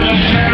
Yeah.